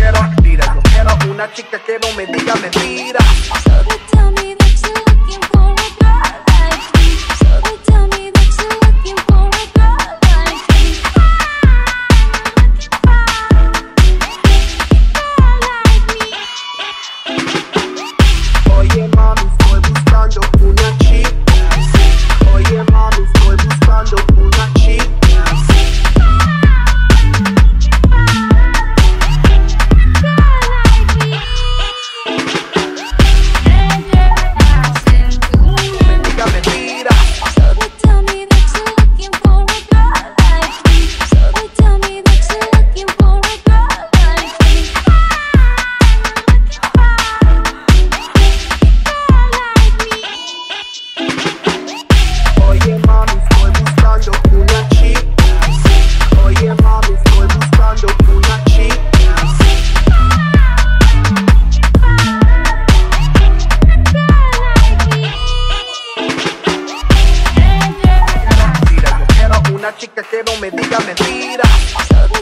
quiero, tira, yo quiero una chica que no me diga mentiras. chica que no me diga mentiras.